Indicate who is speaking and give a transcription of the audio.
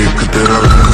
Speaker 1: एक तेरा